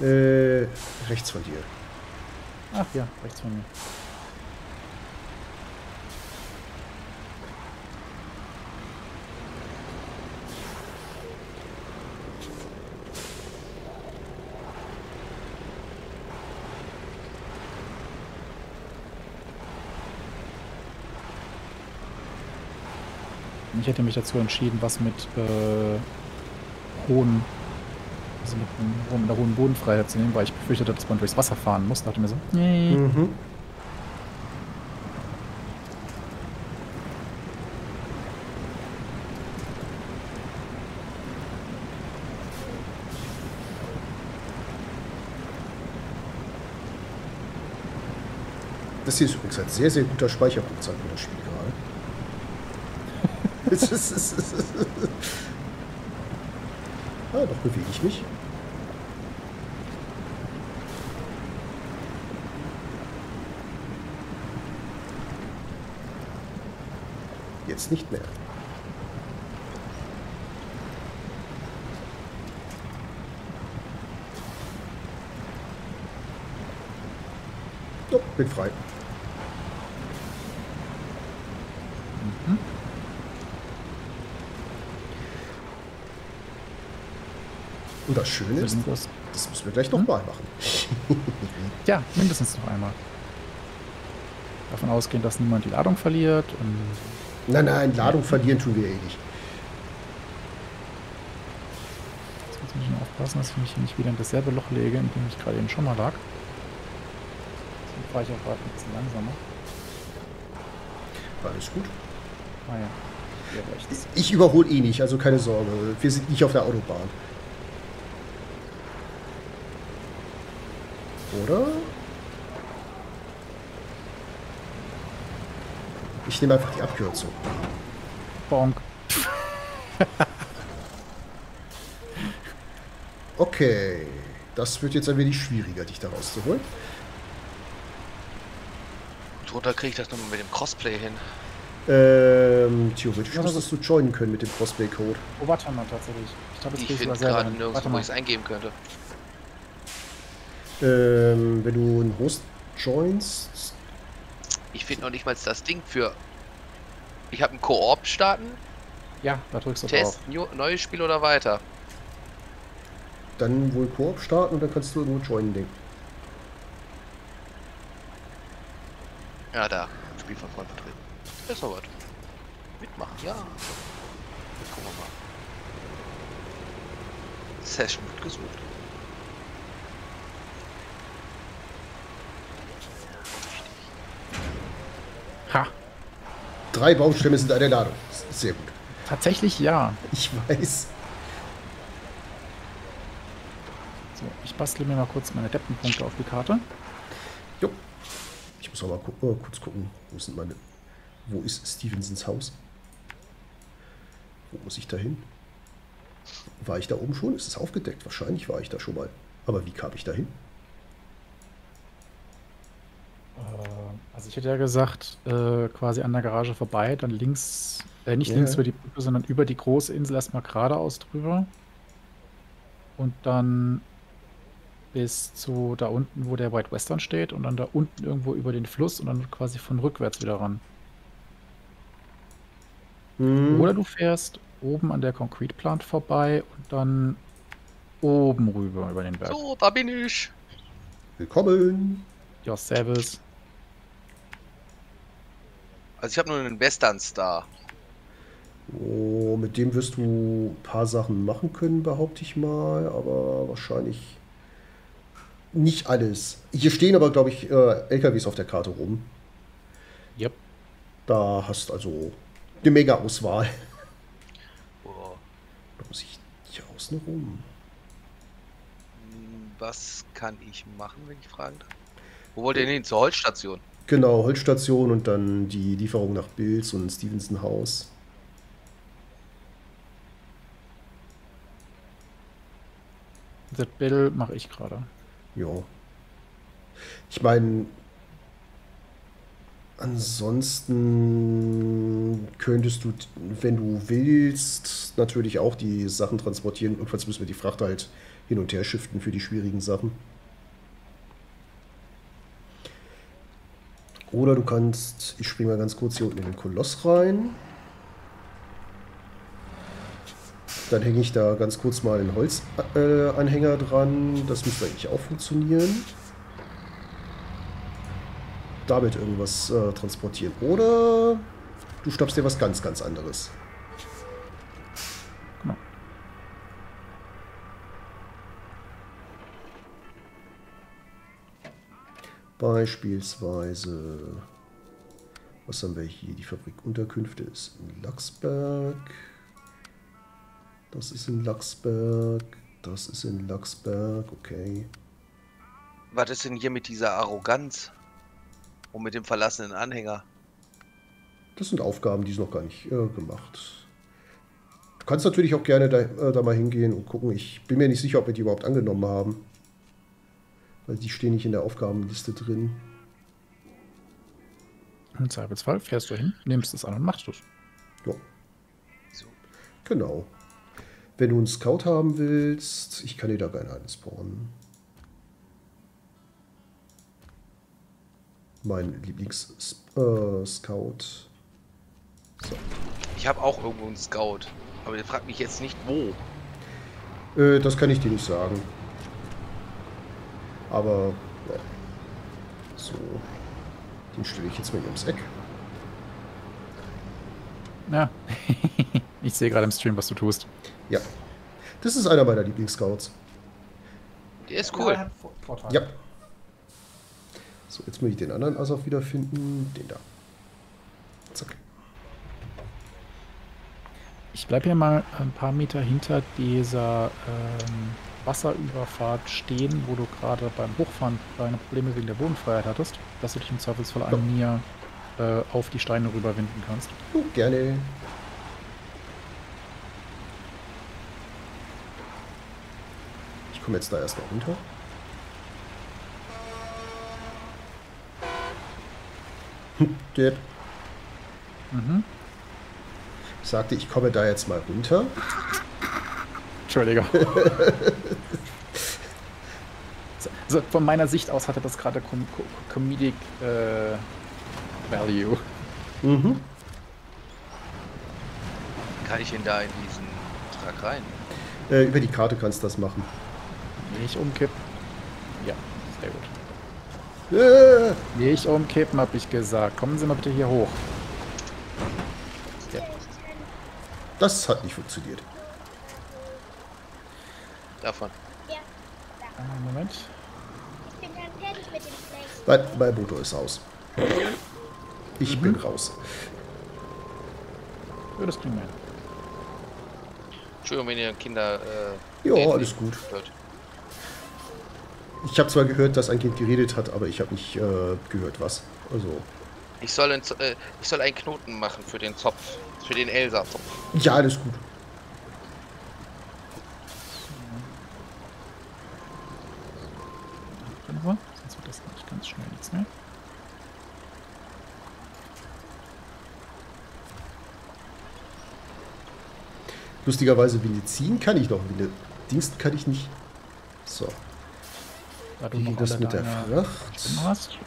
Äh, rechts von dir. Ach ja, rechts von mir. Ich hätte mich dazu entschieden, was mit äh, hohen, also mit, einem, mit einer hohen Bodenfreiheit zu nehmen, weil ich befürchtete, dass man durchs Wasser fahren muss. Da dachte mir so, nee. Mhm. Das hier ist übrigens ein sehr, sehr guter Speicherpunktzahl für das Spiel gerade. ah, doch bewege ich mich. Jetzt nicht mehr. So, bin frei. Und das Schöne ist, das, das müssen wir gleich nochmal hm? machen. ja, mindestens noch einmal. Davon ausgehen, dass niemand die Ladung verliert. Und nein, nein, Ladung verlieren tun wir eh nicht. Jetzt muss ich nur aufpassen, dass ich mich hier nicht wieder in dasselbe Loch lege, in dem ich gerade eben schon mal lag. Dann fahre ich auch gerade ein bisschen langsamer. Alles gut. Ah ja. Ich überhole eh nicht, also keine Sorge. Wir sind nicht auf der Autobahn. Oder? Ich nehme einfach die Abkürzung. Bonk. okay. Das wird jetzt ein wenig schwieriger, dich da rauszuholen. Drunter kriege ich das nochmal mit dem Crossplay hin. Ähm, theoretisch ja, müsstest du joinen können mit dem Crossplay-Code. Oh, warte mal, tatsächlich. Ich, glaube, ich finde gerade nirgendwo, wo ich es eingeben könnte. Ähm, wenn du einen Host joinst. Ich finde noch nicht mal das Ding für. Ich habe einen Koop starten. Ja, da drückst du Test, drauf. neues Spiel oder weiter. Dann wohl Koop starten und dann kannst du nur joinen Ding. Ja, da. Spiel von vorn vertreten. ist doch was. Mitmachen, ja. Gucken wir mal. Session wird gesucht. Drei Baumstämme sind eine Ladung. Sehr gut. Tatsächlich ja. Ich weiß. So, ich bastle mir mal kurz meine Deppenpunkte auf die Karte. Jo. Ich muss auch mal gu oh, kurz gucken, wo sind meine. Wo ist Stevensons Haus? Wo muss ich da hin? War ich da oben schon? Ist es aufgedeckt? Wahrscheinlich war ich da schon mal. Aber wie kam ich da hin? Also ich hätte ja gesagt, äh, quasi an der Garage vorbei, dann links, äh, nicht yeah. links über die Brücke, sondern über die große Insel erstmal geradeaus drüber. Und dann bis zu da unten, wo der White Western steht und dann da unten irgendwo über den Fluss und dann quasi von rückwärts wieder ran. Hm. Oder du fährst oben an der Concrete Plant vorbei und dann oben rüber über den Berg. So, da bin ich. Willkommen. Ja, Servus. Also ich habe nur einen Western Star. Oh, mit dem wirst du ein paar Sachen machen können, behaupte ich mal, aber wahrscheinlich nicht alles. Hier stehen aber, glaube ich, äh, LKWs auf der Karte rum. Yep. Da hast also eine mega Auswahl. Oh. Da muss ich hier außen rum. Hm, was kann ich machen, wenn ich fragen darf? Wo wollt ihr denn hin? Zur Holzstation? Genau, Holzstation und dann die Lieferung nach Bills und Stevenson Haus. Das Bill mache ich gerade. Ja. Ich meine, ansonsten könntest du, wenn du willst, natürlich auch die Sachen transportieren. Notfalls müssen wir die Fracht halt hin und her shiften für die schwierigen Sachen. Oder du kannst, ich springe mal ganz kurz hier unten in den Koloss rein. Dann hänge ich da ganz kurz mal einen Holzanhänger äh, dran. Das müsste eigentlich auch funktionieren. Damit irgendwas äh, transportieren. Oder du schnappst dir was ganz, ganz anderes. Beispielsweise, was haben wir hier? Die Fabrikunterkünfte ist in Lachsberg. Das ist in Lachsberg. Das ist in Lachsberg, okay. Was ist denn hier mit dieser Arroganz? Und mit dem verlassenen Anhänger? Das sind Aufgaben, die ist noch gar nicht äh, gemacht. Du kannst natürlich auch gerne da, äh, da, mal hingehen und gucken. Ich bin mir nicht sicher, ob wir die überhaupt angenommen haben. Weil die stehen nicht in der Aufgabenliste drin. Im Zweifelsfall fährst du hin, nimmst es an und machst es. Ja. So. Genau. Wenn du einen Scout haben willst, ich kann dir da gerne einen spawnen. Mein Lieblings-Scout. Äh, so. Ich habe auch irgendwo einen Scout, aber der fragt mich jetzt nicht wo. Äh, das kann ich dir nicht sagen. Aber, ja. So. Den stelle ich jetzt mal hier ums Eck. Ja. ich sehe gerade im Stream, was du tust. Ja. Das ist einer meiner Lieblingsscouts. Der ist cool. Ja. So, jetzt muss ich den anderen Asaf wiederfinden. Den da. Zack. Ich bleibe hier mal ein paar Meter hinter dieser ähm, Wasserüberfahrt stehen, wo du gerade beim Hochfahren deine Probleme wegen der Bodenfreiheit hattest, dass du dich im Zweifelsfall an mir äh, auf die Steine rüberwinden kannst. Oh, gerne. komme jetzt da erstmal runter. Dead. Mhm. Ich sagte, ich komme da jetzt mal runter. Entschuldigung. also von meiner Sicht aus hatte das gerade Com Com Comedic äh, Value. Mhm. Kann ich ihn da in diesen Trag rein? Äh, über die Karte kannst du das machen. Nicht umkippen. Ja, sehr gut. Äh. Nicht umkippen, habe ich gesagt. Kommen Sie mal bitte hier hoch. Ja. Das hat nicht funktioniert. Davon. Moment. Ich bin dann fertig mit dem Nein, mein Motor ist aus. Ich mhm. bin raus. Ja, das kriegen wir. Entschuldigung, wenn ihr Kinder. Äh, ja, alles gut. Hört. Ich habe zwar gehört, dass ein Kind geredet hat, aber ich habe nicht äh, gehört, was. Also. Ich soll, ein, äh, ich soll einen Knoten machen für den Zopf. Für den Elsa-Zopf. Ja, alles gut. Wird das nicht ganz schnell nichts mehr. Lustigerweise Venezin kann ich noch. Dienst kann ich nicht. So. Da wie geht das mit der Fracht?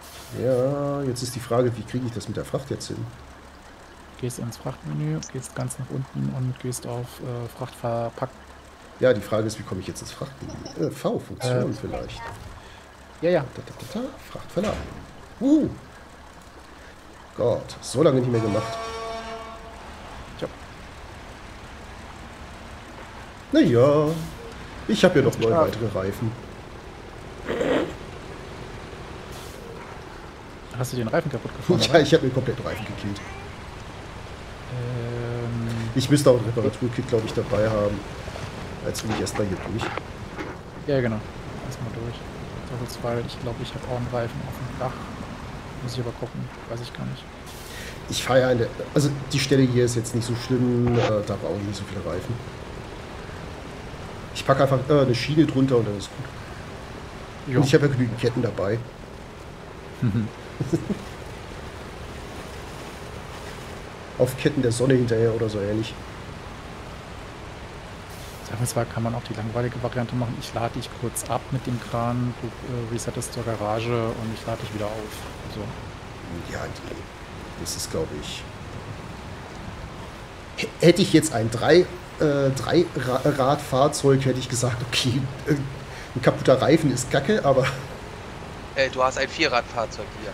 Ja, jetzt ist die Frage, wie kriege ich das mit der Fracht jetzt hin? Gehst ins Frachtmenü, gehst ganz nach unten und gehst auf äh, Fracht verpacken. Ja, die Frage ist, wie komme ich jetzt ins Frachtmenü? Äh, V-Funktion äh, vielleicht. Ja, ja. Da, da, da, Fracht verladen. Uh. Gott, so lange nicht mehr gemacht. Tja. Naja, ich habe ja noch neun weitere Reifen. Hast du den Reifen kaputt gefahren? ja, ich habe mir komplett den Reifen gekillt. Ähm ich müsste auch ein Reparaturkit, glaube ich, dabei haben. Jetzt will ich erstmal hier durch. Ja, genau. Erstmal durch. Zweifelsfall, ich glaube, ich habe auch einen Reifen auf dem Dach. Muss ich aber gucken. Weiß ich gar nicht. Ich fahre ja eine. Also, die Stelle hier ist jetzt nicht so schlimm. Äh, da brauche ich nicht so viele Reifen. Ich packe einfach äh, eine Schiene drunter und dann ist gut. Jo. Und ich habe ja genügend Ketten dabei. Auf Ketten der Sonne hinterher oder so ähnlich. Zwar kann man auch die langweilige Variante machen. Ich lade dich kurz ab mit dem Kran, du äh, resettest zur Garage und ich lade dich wieder auf. Also, Ja, die, das ist, glaube ich. H- Hätte ich jetzt ein drei, äh, drei Ra Radfahrzeug, hätte ich gesagt, okay, äh, ein kaputter Reifen ist kacke, aber Äh, du hast ein Vierradfahrzeug hier.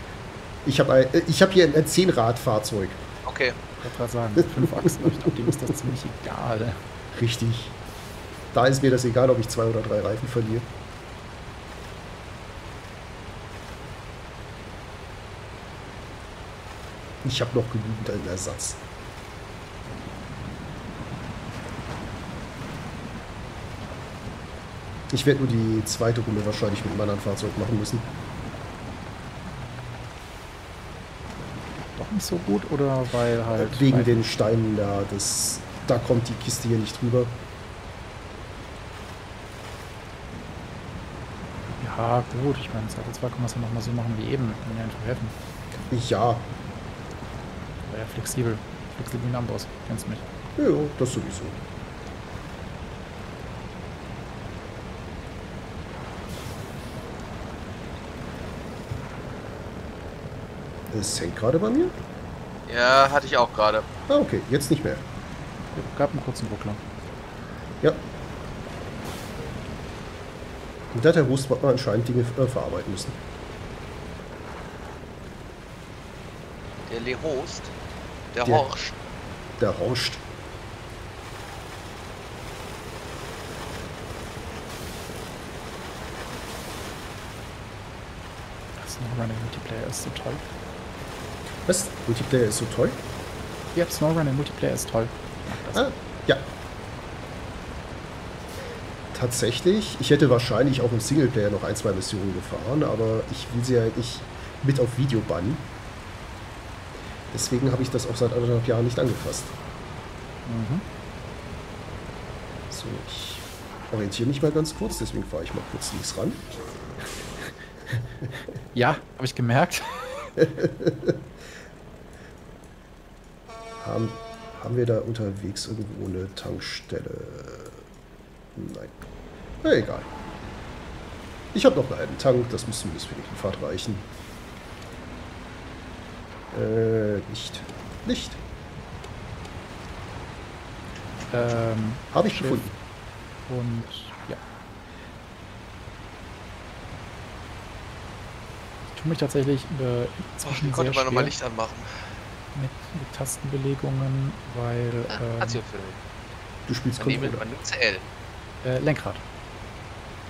ich habe ein, äh, ich hab hier ein, ein Zehnradfahrzeug. Okay. ich wollte gerade sagen, fünf Achsen, ich glaube, dem ist das ziemlich egal. Richtig. Da ist mir das egal, ob ich zwei oder drei Reifen verliere. Ich habe noch genügend einen Ersatz. Ich werde nur die zweite Runde wahrscheinlich mit einem anderen Fahrzeug machen müssen. Doch nicht so gut oder weil halt. Wegen den Steinen da. Das, da kommt die Kiste hier nicht drüber. Ja, gut, ich meine, im Zweifelsfall kann man es ja nochmal so machen wie eben. Kann mir einfach helfen. Ja, War ja flexibel. Flexibel wie ein Amboss. Kennst mich. ja, das sowieso. Es hängt gerade bei mir? Ja, hatte ich auch gerade. Ah, okay, jetzt nicht mehr. Gab einen kurzen Ruckler. Ja. Und da hat der Host anscheinend Dinge äh, verarbeiten müssen. Der Lehost. Der, Der- Horst. Der Horst. Das Snowrunning Multiplayer ist so toll. Was? Multiplayer ist so toll? Ja, Snowrunning Multiplayer ist toll. Ah, ja. Tatsächlich, ich hätte wahrscheinlich auch im Singleplayer noch ein, zwei Missionen gefahren, aber ich will sie ja nicht mit auf Video bannen. Deswegen habe ich das auch seit anderthalb Jahren nicht angefasst. Mhm. So, ich orientiere mich mal ganz kurz, deswegen fahre ich mal kurz links ran. Ja, habe ich gemerkt. Haben, haben wir da unterwegs irgendwo eine Tankstelle? Nein. Na egal. Ich habe noch einen Tank, das muss zumindest für die Fahrt reichen. Äh, nicht. Nicht. Ähm, Habe ich Schiff. gefunden. und ja. Ich tue mich tatsächlich äh, Oh, inzwischen wie konnte sehr man nochmal Licht anmachen? mit, mit Tastenbelegungen, weil Ah, ähm, Du spielst Controller. man nimmt L. äh, Lenkrad.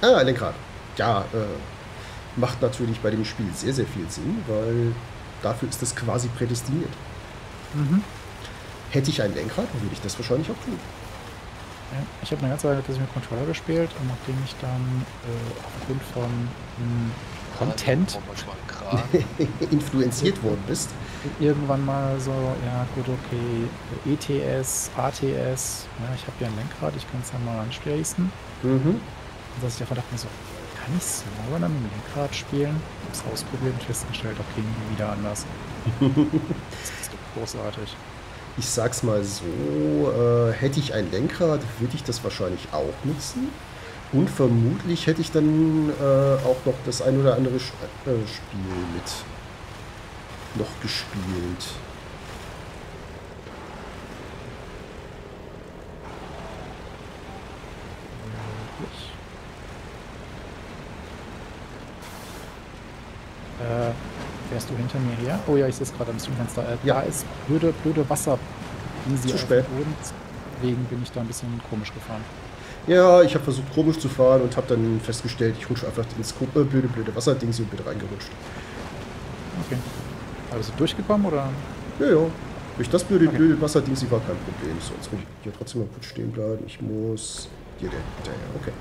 Ah, Lenkrad. Ja, äh, macht natürlich bei dem Spiel sehr, sehr viel Sinn, weil dafür ist das quasi prädestiniert. Mhm. Hätte ich ein Lenkrad, würde ich das wahrscheinlich auch tun. Ja, ich habe eine ganze Weile mit Controller gespielt und nachdem ich dann äh, aufgrund von mh, Content. Influenziert worden bist. irgendwann mal so, ja gut, okay, ETS, ATS, ja, ich habe ja ein Lenkrad, ich kann es ja mal anschließen. Mhm. Und dass ich davon dachte mir so, kann ich Snowrunner mit dem Lenkrad spielen? Hab's ausprobiert und festgestellt, okay, nie wieder anders. das ist doch großartig. Ich sag's mal so, äh, hätte ich ein Lenkrad, würde ich das wahrscheinlich auch nutzen. Und vermutlich hätte ich dann äh, auch noch das ein oder andere Sch äh, Spiel mit noch gespielt. Äh, fährst du hinter mir her? Oh ja, ich sehe es gerade am Streamfenster. Äh, Ja. Da ist blöde, blöde Wasser. Zu spät. Deswegen bin ich da ein bisschen komisch gefahren. Ja, ich habe versucht komisch zu fahren und habe dann festgestellt, ich rutsche einfach ins äh, blöde, blöde Wasserding so mit reingerutscht. Okay. Aber bist du durchgekommen oder? Ja, ja. Durch das blöde, Okay. blöde Wasserding, war kein Problem. So, jetzt muss ich hier trotzdem mal kurz stehen bleiben. Ich muss. Hier, der, der, okay.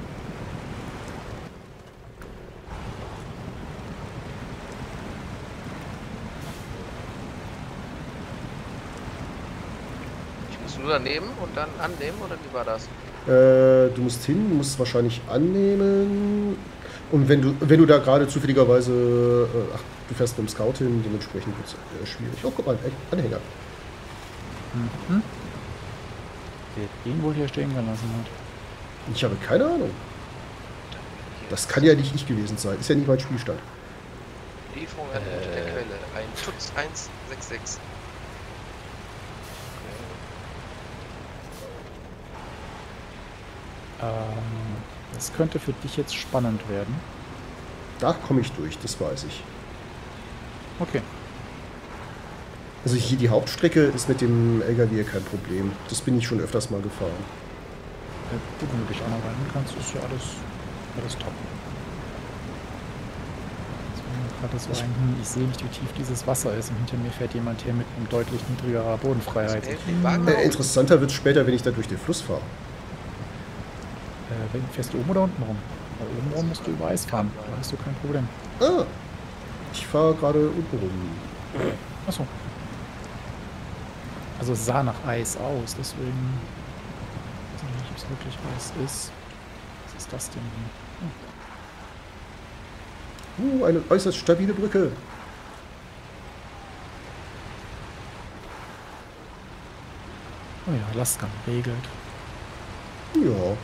Nur daneben und dann annehmen, oder wie war das? Äh, du musst hin, du musst wahrscheinlich annehmen. Und wenn du, wenn du da gerade zufälligerweise, äh, ach, du fährst mit dem Scout hin, dementsprechend wird es äh, schwierig. Oh, guck mal, ein Anhänger. Mhm. Der den wohl hier stehen gelassen hat. Ich habe keine Ahnung. Das kann ja nicht ich gewesen sein. Ist ja nicht mein Spielstand. Lieferung an unter der Äh. Quelle. Ein Tutz 166. Ähm, das könnte für dich jetzt spannend werden. Da komme ich durch, das weiß ich. Okay. Also hier die Hauptstrecke ist mit dem LKW kein Problem. Das bin ich schon öfters mal gefahren. Äh, gut, wenn du dich auch noch rein kannst, ist ja alles, alles top. So, gerade so ein, hm, ich sehe nicht, wie tief dieses Wasser ist und hinter mir fährt jemand her mit einem deutlich niedrigerer Bodenfreiheit. Äh, interessanter wird es später, wenn ich da durch den Fluss fahre. Äh, fährst du oben oder unten rum? Weil oben rum musst du über Eis fahren, da hast du kein Problem. Ah, ich fahre gerade unten rum. Achso. Also es sah nach Eis aus, deswegen weiß ich nicht, ob es wirklich Eis ist. Was ist das denn hier? Uh, eine äußerst stabile Brücke. Oh ja, Alaska regelt. Ja.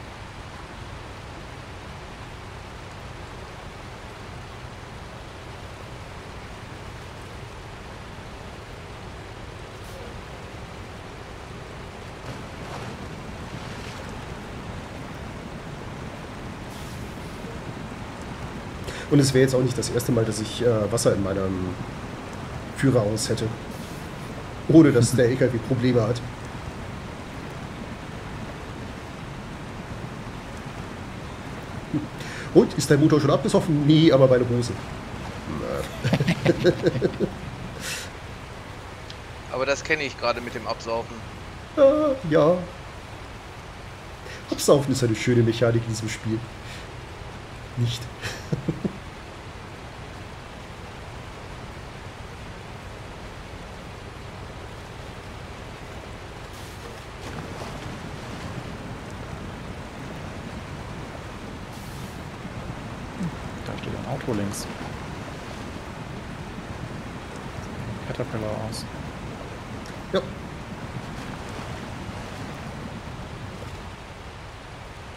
Und es wäre jetzt auch nicht das erste Mal, dass ich äh, Wasser in meinem Führer aus hätte. Ohne dass der LKW Probleme hat. Und, ist dein Motor schon abgesoffen? Nee, aber meine Hose. Aber das kenne ich gerade mit dem Absaufen. Ah, ja. Absaufen ist eine schöne Mechanik in diesem Spiel. Nicht. Da steht ein Auto links. Caterpillar aus. Ja.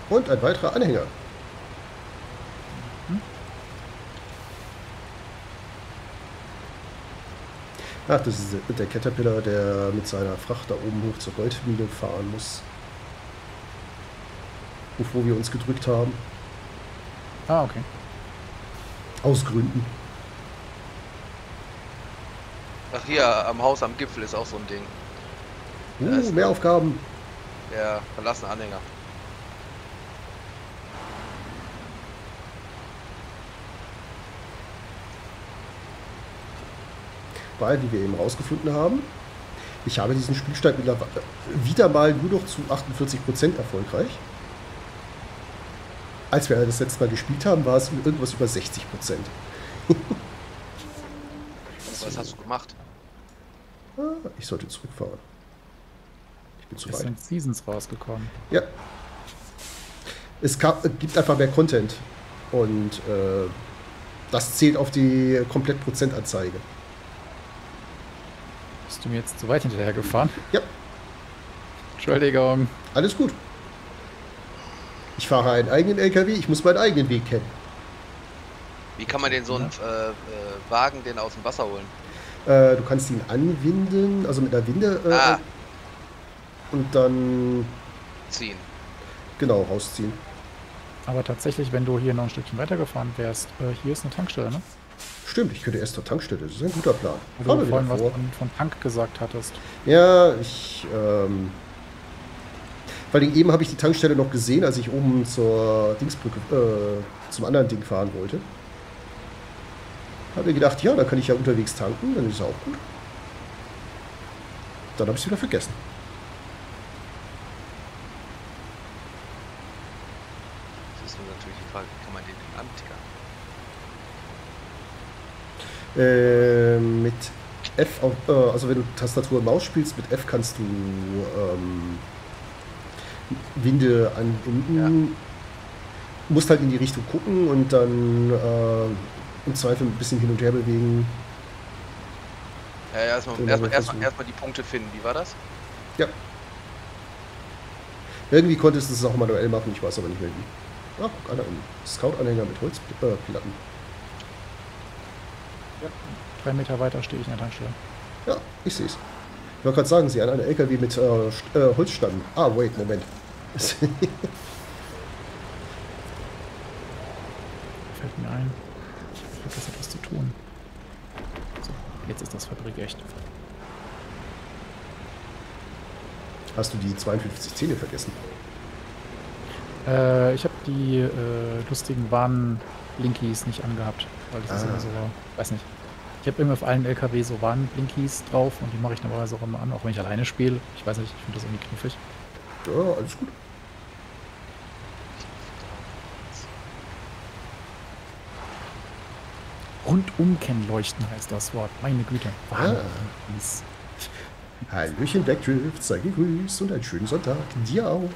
Und ein weiterer Anhänger. Ach, das ist der- der Caterpillar, der mit seiner Fracht da oben hoch zur Goldmine fahren muss. Bevor wir uns gedrückt haben. Ah, okay. Aus Gründen. Ach hier, am Haus am Gipfel ist auch so ein Ding. Ja, Uh, mehr Aufgaben. Der verlassene Anhänger. weil, wie wir eben rausgefunden haben, ich habe diesen Spielstand wieder mal nur noch zu 48% erfolgreich. Als wir das letzte Mal gespielt haben, war es irgendwas über 60%. Was hast du gemacht? Ah, ich sollte zurückfahren. Ich bin zu Es weit. sind Seasons rausgekommen. Ja. Es gab, gibt einfach mehr Content. Und äh, das zählt auf die Komplettprozentanzeige. Bist du mir jetzt zu weit hinterher gefahren? Ja. Entschuldigung. Alles gut. Ich fahre einen eigenen LKW, ich muss meinen eigenen Weg kennen. Wie kann man den so einen äh, äh, Wagen denn aus dem Wasser holen? Äh, du kannst ihn anwinden, also mit einer Winde äh, Ah. und dann Ziehen. genau rausziehen. Aber tatsächlich, wenn du hier noch ein Stückchen weitergefahren wärst, äh, hier ist eine Tankstelle, ne? Stimmt, ich könnte erst zur Tankstelle, das ist ein guter Plan. Wo Fahren du wir vorhin was von, von Tank gesagt hattest. Ja, ich. Ähm, vor allem eben habe ich die Tankstelle noch gesehen, als ich oben zur Dingsbrücke, äh, zum anderen Ding fahren wollte. Habe mir gedacht, ja, da kann ich ja unterwegs tanken, dann ist es auch gut. Dann habe ich es wieder vergessen. Das ist nur natürlich die Frage, kann man den denn antickern? Ähm, mit F, auf, äh, also wenn du Tastatur und Maus spielst, mit F kannst du ähm, Winde anbinden. Musst halt in die Richtung gucken und dann äh, im Zweifel ein bisschen hin und her bewegen. Ja, ja, erstmal erstmal versuchen. erstmal die Punkte finden. Wie war das? Ja. Irgendwie konntest du es auch manuell machen, ich weiß aber nicht mehr wie. Ah, guck, einer ein Scout-Anhänger mit Holzplatten. Ja, drei Meter weiter stehe ich in der Tankstelle. Ja, ich sehe es. Ich wollte gerade sagen, sie haben einen LKW mit äh, äh, Holzstangen. Ah, wait, Moment. Fällt mir ein. Ich habe vergessen, etwas zu tun. So, jetzt ist das Fabrik echt. Hast du die 52 Zähne vergessen? Äh, ich habe die äh, lustigen Warnblinkies nicht angehabt, weil das ist Ah. immer so, weiß nicht. Ich habe irgendwie auf allen LKW so Warnblinkies drauf und die mache ich normalerweise auch immer an, auch wenn ich alleine spiele. Ich weiß nicht, ich finde das irgendwie knuffig. Ja, alles gut. Rundum kennleuchten heißt das Wort. Meine Güte. Ah. Hallöchen Blackdrift, sei gegrüßt und einen schönen Sonntag. Dir auch.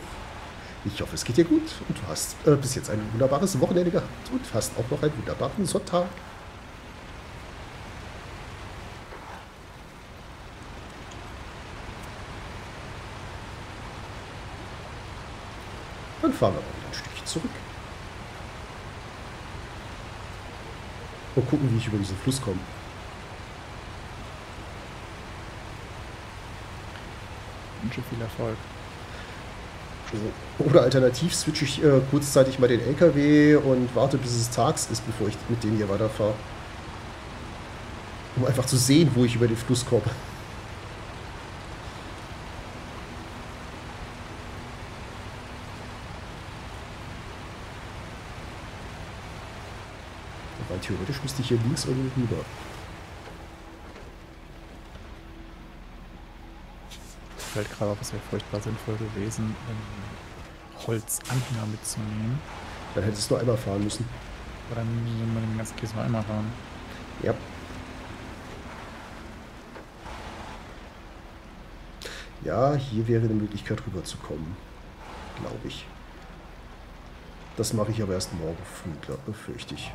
Ich hoffe, es geht dir gut und du hast äh, bis jetzt ein wunderbares Wochenende gehabt und hast auch noch einen wunderbaren Sonntag. Dann fahren wir mal wieder ein Stückchen zurück. Und gucken, wie ich über diesen Fluss komme. wünsche viel Erfolg. Oder alternativ switche ich äh, kurzzeitig mal den LKW und warte, bis es tags ist, bevor ich mit dem hier weiterfahre. Um einfach zu sehen, wo ich über den Fluss komme. Weil theoretisch müsste ich hier links irgendwo rüber. Fällt gerade auf, es wäre furchtbar sinnvoll gewesen, einen Holzanhänger mitzunehmen. Dann hättest du nur einmal fahren müssen. Dann müssen wir den ganzen Käse noch einmal fahren. Ja. Ja, hier wäre eine Möglichkeit rüberzukommen. Glaube ich. Das mache ich aber erst morgen früh, glaube befürchte ich.